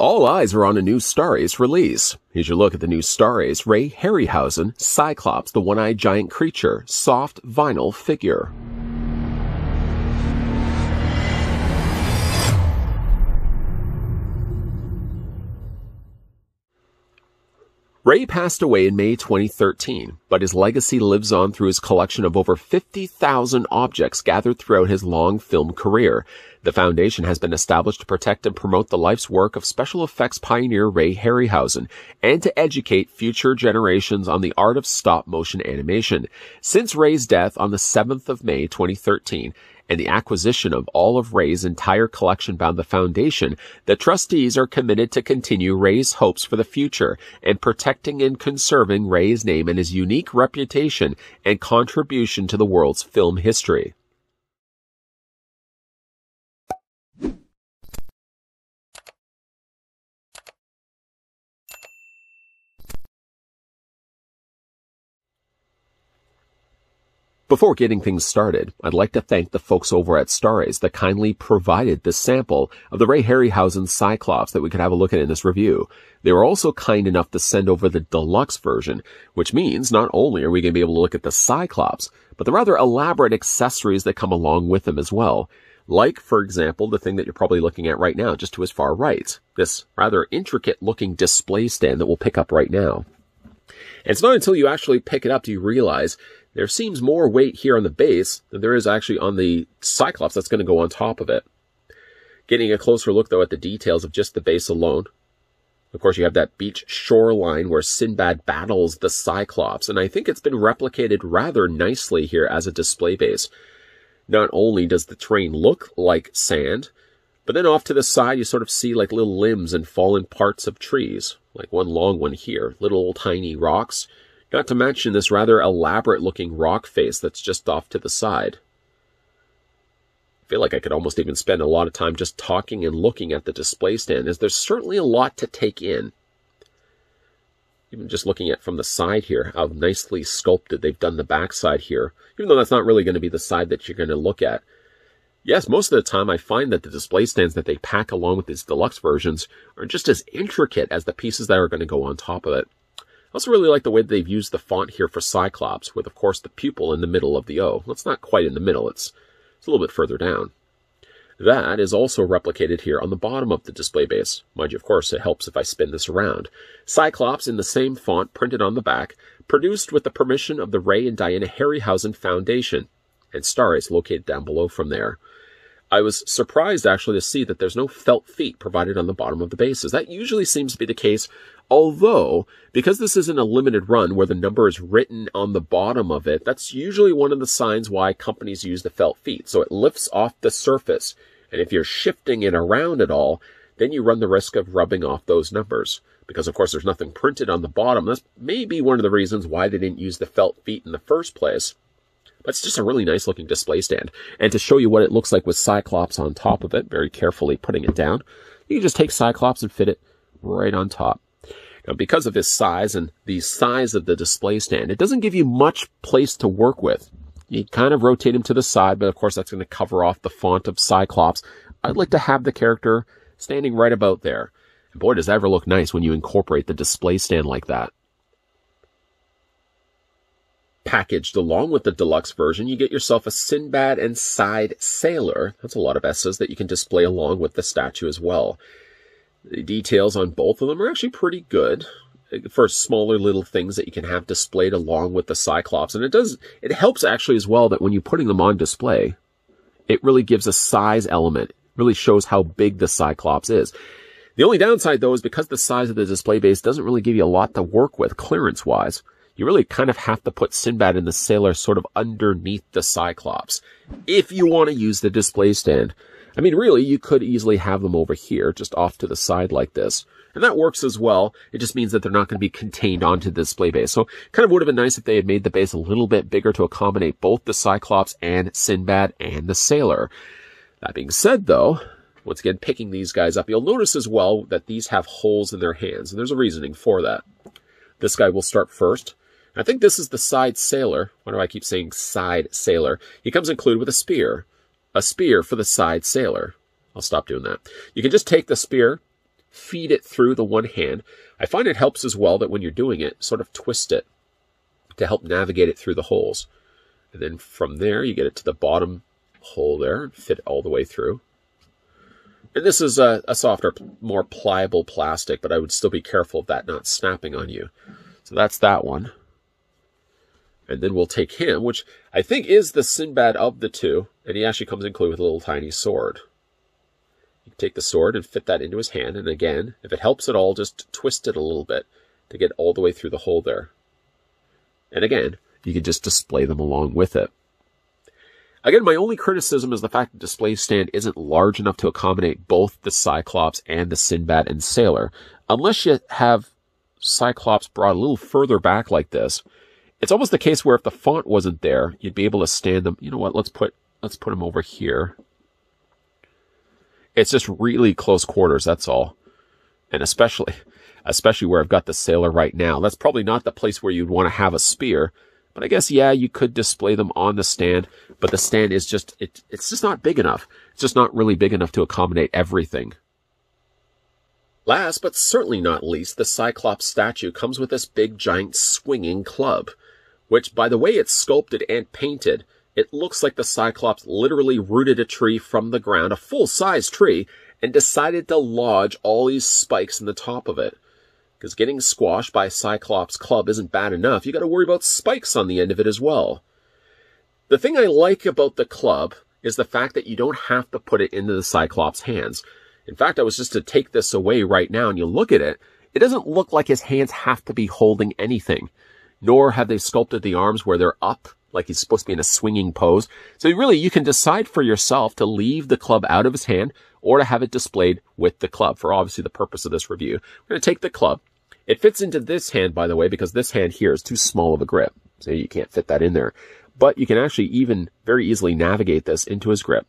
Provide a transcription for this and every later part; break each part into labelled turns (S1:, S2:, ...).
S1: All eyes are on a new Star Ace release. Here's your look at the new Star Ace Ray Harryhausen Cyclops, the one-eyed giant creature, soft vinyl figure. Ray passed away in May 2013, but his legacy lives on through his collection of over 50,000 objects gathered throughout his long film career. The foundation has been established to protect and promote the life's work of special effects pioneer Ray Harryhausen and to educate future generations on the art of stop motion animation. Since Ray's death on the 7th of May 2013, and the acquisition of all of Ray's entire collection bound the foundation, the trustees are committed to continue Ray's hopes for the future and protecting and conserving Ray's name and his unique reputation and contribution to the world's film history. Before getting things started, I'd like to thank the folks over at Star Ace that kindly provided this sample of the Ray Harryhausen Cyclops that we could have a look at in this review. They were also kind enough to send over the deluxe version, which means not only are we going to be able to look at the Cyclops, but the rather elaborate accessories that come along with them as well. Like, for example, the thing that you're probably looking at right now, just to his far right. This rather intricate looking display stand that we'll pick up right now. And it's not until you actually pick it up do you realize there seems more weight here on the base than there is actually on the Cyclops that's going to go on top of it. Getting a closer look though at the details of just the base alone. Of course, you have that beach shoreline where Sinbad battles the Cyclops, and I think it's been replicated rather nicely here as a display base. Not only does the terrain look like sand, but then off to the side you sort of see like little limbs and fallen parts of trees, like one long one here, little tiny rocks, not to mention this rather elaborate looking rock face that's just off to the side. I feel like I could almost even spend a lot of time just talking and looking at the display stand, as there's certainly a lot to take in. Even just looking at from the side here, how nicely sculpted they've done the backside here, even though that's not really going to be the side that you're going to look at. Yes, most of the time I find that the display stands that they pack along with these deluxe versions are just as intricate as the pieces that are going to go on top of it. I also really like the way they've used the font here for Cyclops, with of course the pupil in the middle of the O. Well, it's not quite in the middle, it's, it's a little bit further down. That is also replicated here on the bottom of the display base. Mind you, of course, it helps if I spin this around. Cyclops in the same font printed on the back, produced with the permission of the Ray and Diana Harryhausen Foundation, and Star Ace located down below from there. I was surprised actually to see that there's no felt feet provided on the bottom of the bases. That usually seems to be the case Although, because this isn't a limited run where the number is written on the bottom of it, that's usually one of the signs why companies use the felt feet. So it lifts off the surface. And if you're shifting it around at all, then you run the risk of rubbing off those numbers. Because of course there's nothing printed on the bottom. That's maybe one of the reasons why they didn't use the felt feet in the first place. But it's just a really nice looking display stand. And to show you what it looks like with Cyclops on top of it, very carefully putting it down, you can just take Cyclops and fit it right on top. Now, because of his size and the size of the display stand, it doesn't give you much place to work with. You kind of rotate him to the side, but of course that's going to cover off the font of Cyclops. I'd like to have the character standing right about there. And boy, does that ever look nice when you incorporate the display stand like that. Packaged along with the deluxe version, you get yourself a Sinbad and Side Sailor. That's a lot of S's that you can display along with the statue as well. The details on both of them are actually pretty good uh, for smaller little things that you can have displayed along with the Cyclops. And it does, it helps actually as well that when you're putting them on display, it really gives a size element, really shows how big the Cyclops is. The only downside though is because the size of the display base doesn't really give you a lot to work with clearance wise. You really kind of have to put Sinbad and the Sailor sort of underneath the Cyclops if you want to use the display stand. I mean, really, you could easily have them over here, just off to the side like this. And that works as well. It just means that they're not going to be contained onto the display base. So kind of would have been nice if they had made the base a little bit bigger to accommodate both the Cyclops and Sinbad and the Sailor. That being said, though, once again, picking these guys up, you'll notice as well that these have holes in their hands, and there's a reasoning for that. This guy will start first. I think this is the side sailor. Why do I keep saying side sailor? He comes included with a spear a spear for the side sailor. I'll stop doing that. You can just take the spear, feed it through the one hand. I find it helps as well that when you're doing it, sort of twist it to help navigate it through the holes. And then from there, you get it to the bottom hole there and fit all the way through. And this is a, a, softer, more pliable plastic, but I would still be careful of that not snapping on you. So that's that one. And then we'll take him, which I think is the Sinbad of the two, and he actually comes included with a little tiny sword. You can take the sword and fit that into his hand, and again, if it helps at all, just twist it a little bit to get all the way through the hole there. And again, you can just display them along with it. Again, my only criticism is the fact that the display stand isn't large enough to accommodate both the Cyclops and the Sinbad and Sailor. Unless you have Cyclops brought a little further back like this, it's almost the case where if the font wasn't there, you'd be able to stand them. You know what? Let's put, let's put them over here. It's just really close quarters. That's all. And especially, especially where I've got the sailor right now. That's probably not the place where you'd want to have a spear, but I guess, yeah, you could display them on the stand, but the stand is just, it, it's just not big enough. It's just not really big enough to accommodate everything. Last, but certainly not least, the Cyclops statue comes with this big giant swinging club, which by the way it's sculpted and painted, it looks like the Cyclops literally rooted a tree from the ground, a full-size tree, and decided to lodge all these spikes in the top of it. Because getting squashed by Cyclops club isn't bad enough, you gotta worry about spikes on the end of it as well. The thing I like about the club is the fact that you don't have to put it into the Cyclops' hands. In fact, I was just to take this away right now and you look at it, it doesn't look like his hands have to be holding anything. Nor have they sculpted the arms where they're up, like he's supposed to be in a swinging pose. So really, you can decide for yourself to leave the club out of his hand or to have it displayed with the club for obviously the purpose of this review. We're going to take the club, it fits into this hand, by the way, because this hand here is too small of a grip. So you can't fit that in there. But you can actually even very easily navigate this into his grip.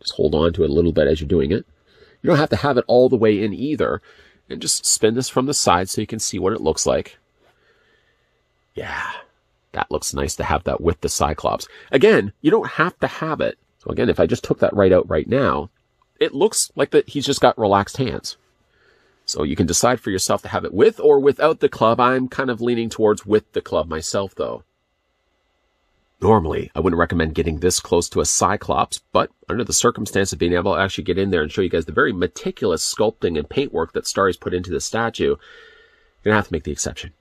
S1: Just hold on to it a little bit as you're doing it. You don't have to have it all the way in either. And just spin this from the side so you can see what it looks like. Yeah, that looks nice to have that with the Cyclops. Again, you don't have to have it. So again, if I just took that right out right now, it looks like that he's just got relaxed hands. So you can decide for yourself to have it with or without the club. I'm kind of leaning towards with the club myself though. Normally, I wouldn't recommend getting this close to a Cyclops, but under the circumstance of being able to actually get in there and show you guys the very meticulous sculpting and paintwork that Star Ace put into the statue, you're gonna have to make the exception.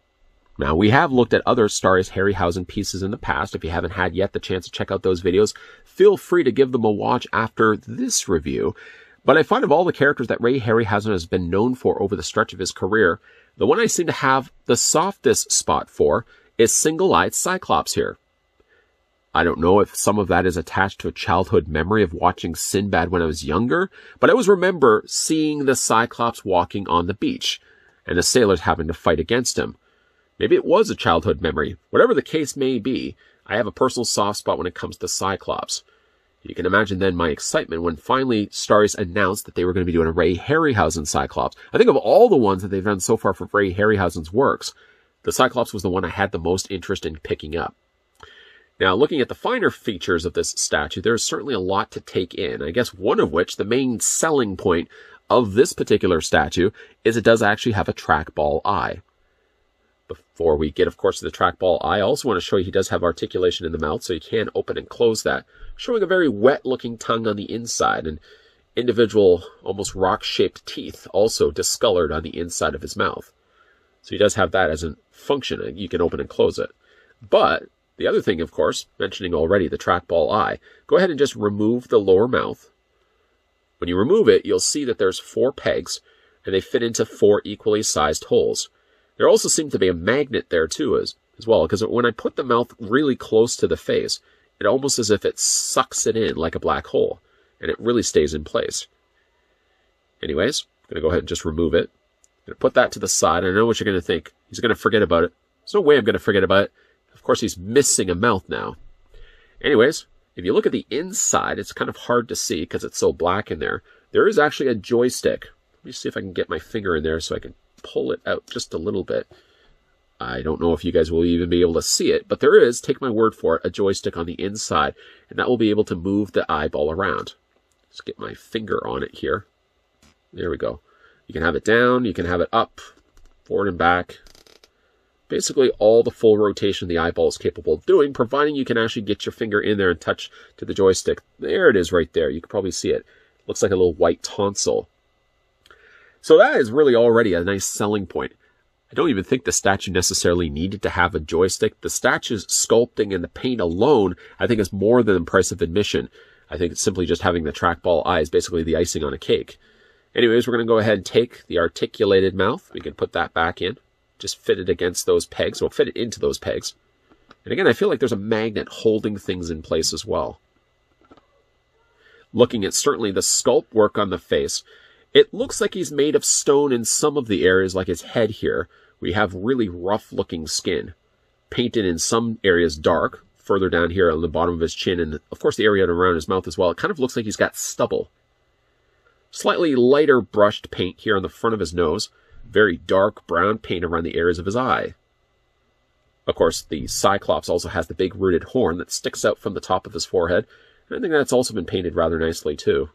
S1: Now, we have looked at other Star Ace Harryhausen pieces in the past. If you haven't had yet the chance to check out those videos, feel free to give them a watch after this review. But I find of all the characters that Ray Harryhausen has been known for over the stretch of his career, the one I seem to have the softest spot for is Single-Eyed Cyclops here. I don't know if some of that is attached to a childhood memory of watching Sinbad when I was younger, but I always remember seeing the Cyclops walking on the beach and the sailors having to fight against him. Maybe it was a childhood memory. Whatever the case may be, I have a personal soft spot when it comes to Cyclops. You can imagine then my excitement when finally Star Ace announced that they were going to be doing a Ray Harryhausen Cyclops. I think of all the ones that they've done so far for Ray Harryhausen's works, the Cyclops was the one I had the most interest in picking up. Now, looking at the finer features of this statue, there's certainly a lot to take in. I guess one of which, the main selling point of this particular statue, is it does actually have a trackball eye. Before we get, of course, to the trackball eye, I also want to show you he does have articulation in the mouth, so you can open and close that showing a very wet looking tongue on the inside and individual, almost rock shaped teeth also discolored on the inside of his mouth. So he does have that as a function. You can open and close it. But the other thing, of course, mentioning already the trackball eye, go ahead and just remove the lower mouth. When you remove it, you'll see that there's four pegs and they fit into four equally sized holes. There also seems to be a magnet there too as, as well, because when I put the mouth really close to the face, it almost as if it sucks it in like a black hole, and it really stays in place. Anyways, I'm going to go ahead and just remove it. I'm going to put that to the side. I know what you're going to think. He's going to forget about it. There's no way I'm going to forget about it. Of course, he's missing a mouth now. Anyways, if you look at the inside, it's kind of hard to see because it's so black in there. There is actually a joystick. Let me see if I can get my finger in there so I can pull it out just a little bit. I don't know if you guys will even be able to see it, but there is, take my word for it, a joystick on the inside, and that will be able to move the eyeball around. Let's get my finger on it here. There we go. You can have it down, you can have it up, forward and back. Basically all the full rotation the eyeball is capable of doing, providing you can actually get your finger in there and touch to the joystick. There it is right there. You can probably see it. Looks like a little white tonsil. So that is really already a nice selling point. I don't even think the statue necessarily needed to have a joystick. The statue's sculpting and the paint alone, I think is more than the price of admission. I think it's simply just having the trackball eyes, basically the icing on a cake. Anyways, we're going to go ahead and take the articulated mouth. We can put that back in. Just fit it against those pegs. We'll fit it into those pegs. And again, I feel like there's a magnet holding things in place as well. Looking at certainly the sculpt work on the face, it looks like he's made of stone in some of the areas, like his head here. We have really rough looking skin. Painted in some areas dark, further down here on the bottom of his chin, and of course the area around his mouth as well. It kind of looks like he's got stubble. Slightly lighter brushed paint here on the front of his nose. Very dark brown paint around the areas of his eye. Of course, the Cyclops also has the big rooted horn that sticks out from the top of his forehead. And I think that's also been painted rather nicely too.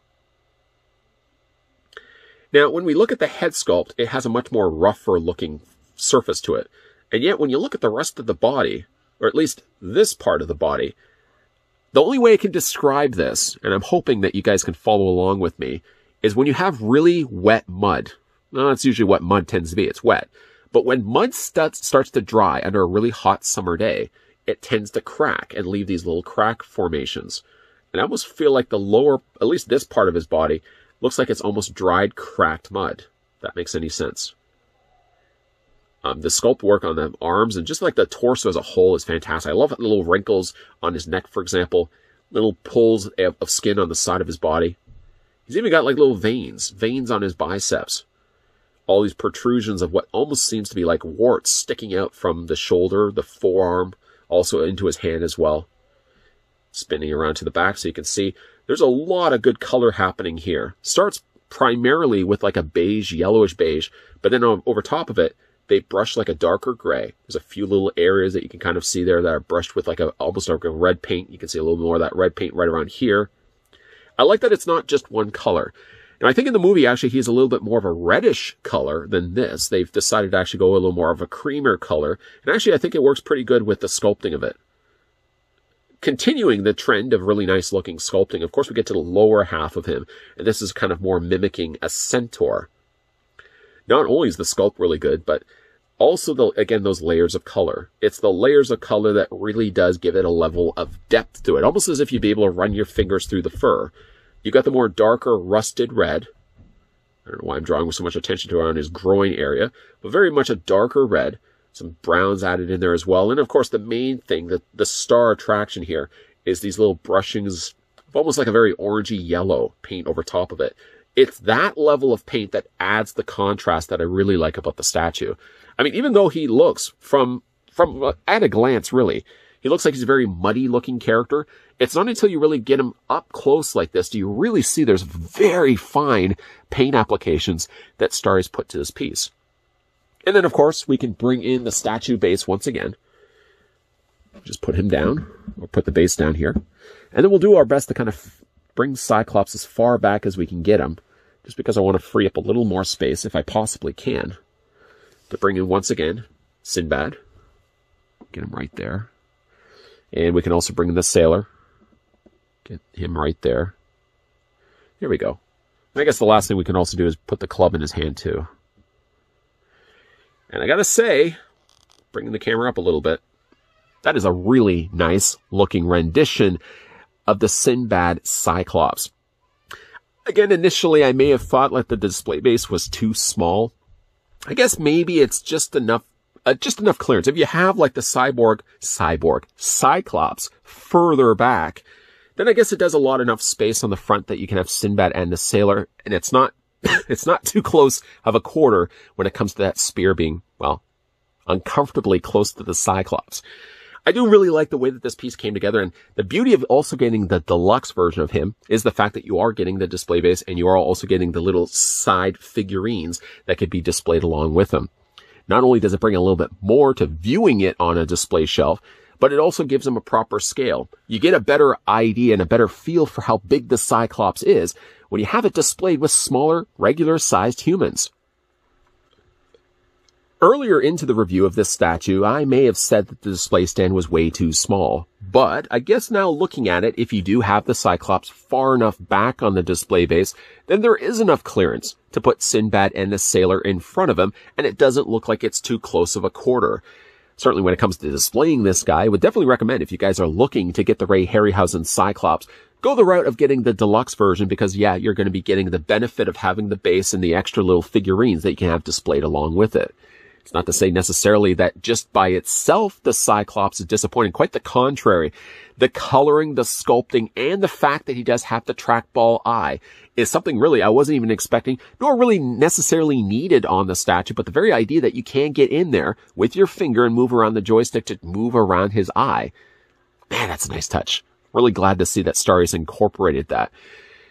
S1: Now, when we look at the head sculpt, it has a much more rougher looking surface to it. And yet, when you look at the rest of the body, or at least this part of the body, the only way I can describe this, and I'm hoping that you guys can follow along with me, is when you have really wet mud. That's usually what mud tends to be. It's wet. But when mud starts to dry under a really hot summer day, it tends to crack and leave these little crack formations. And I almost feel like the lower, at least this part of his body, looks like it's almost dried, cracked mud. That makes any sense. Um, the sculpt work on the arms and just like the torso as a whole is fantastic. I love the little wrinkles on his neck, for example, little pulls of, of skin on the side of his body. He's even got like little veins, veins on his biceps. All these protrusions of what almost seems to be like warts sticking out from the shoulder, the forearm, also into his hand as well. Spinning around to the back so you can see there's a lot of good color happening here. Starts primarily with like a beige, yellowish beige, but then over top of it, they brush like a darker gray. There's a few little areas that you can kind of see there that are brushed with like a almost like a red paint. You can see a little more of that red paint right around here. I like that it's not just one color. And I think in the movie, actually, he's a little bit more of a reddish color than this. They've decided to actually go a little more of a creamer color. And actually, I think it works pretty good with the sculpting of it continuing the trend of really nice looking sculpting, of course, we get to the lower half of him, and this is kind of more mimicking a centaur. Not only is the sculpt really good, but also the, again, those layers of color. It's the layers of color that really does give it a level of depth to it, almost as if you'd be able to run your fingers through the fur. You've got the more darker rusted red. I don't know why I'm drawing so much attention to around his groin area, but very much a darker red some browns added in there as well. And of course, the main thing, the, the star attraction here is these little brushings of almost like a very orangey yellow paint over top of it. It's that level of paint that adds the contrast that I really like about the statue. I mean, even though he looks from, from uh, at a glance, really, he looks like he's a very muddy looking character. It's not until you really get him up close like this do you really see there's very fine paint applications that Star Ace has put to this piece. And then, of course, we can bring in the statue base once again. Just put him down, or put the base down here. And then we'll do our best to kind of bring Cyclops as far back as we can get him, just because I want to free up a little more space, if I possibly can, to bring in once again Sinbad. Get him right there. And we can also bring in the sailor. Get him right there. Here we go. I guess the last thing we can also do is put the club in his hand too. And I gotta say, bringing the camera up a little bit, that is a really nice looking rendition of the Sinbad Cyclops. Again, initially I may have thought like the display base was too small. I guess maybe it's just enough, uh, just enough clearance. If you have like the cyborg, cyborg, Cyclops further back, then I guess it does a lot enough space on the front that you can have Sinbad and the sailor, and it's not it's not too close of a quarter when it comes to that spear being, well, uncomfortably close to the Cyclops. I do really like the way that this piece came together and the beauty of also getting the deluxe version of him is the fact that you are getting the display base and you are also getting the little side figurines that could be displayed along with him. Not only does it bring a little bit more to viewing it on a display shelf, but it also gives them a proper scale. You get a better idea and a better feel for how big the Cyclops is when you have it displayed with smaller, regular sized humans. Earlier into the review of this statue, I may have said that the display stand was way too small. But I guess now looking at it, if you do have the Cyclops far enough back on the display base, then there is enough clearance to put Sinbad and the sailor in front of him, and it doesn't look like it's too close of a quarter. Certainly when it comes to displaying this guy, I would definitely recommend if you guys are looking to get the Ray Harryhausen Cyclops, go the route of getting the deluxe version because yeah, you're going to be getting the benefit of having the base and the extra little figurines that you can have displayed along with it. It's not to say necessarily that just by itself the Cyclops is disappointing. Quite the contrary. The coloring, the sculpting, and the fact that he does have the trackball eye is something really I wasn't even expecting, nor really necessarily needed on the statue, but the very idea that you can get in there with your finger and move around the joystick to move around his eye. Man, that's a nice touch. Really glad to see that Star Ace incorporated that.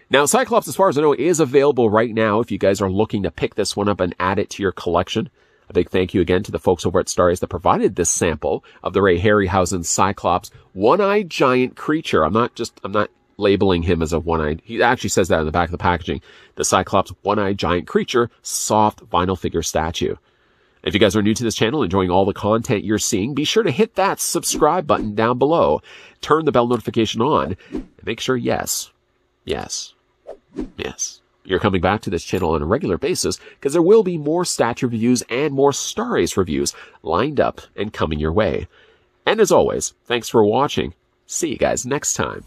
S1: Now, Cyclops, as far as I know, is available right now if you guys are looking to pick this one up and add it to your collection. A big thank you again to the folks over at Star Ace that provided this sample of the Ray Harryhausen Cyclops one-eyed giant creature. I'm not just, I'm not labeling him as a one-eyed. He actually says that in the back of the packaging. The Cyclops one-eyed giant creature, soft vinyl figure statue. If you guys are new to this channel, enjoying all the content you're seeing, be sure to hit that subscribe button down below. Turn the bell notification on and make sure yes, yes, yes you're coming back to this channel on a regular basis because there will be more statue reviews and more Star reviews lined up and coming your way. And as always, thanks for watching. See you guys next time.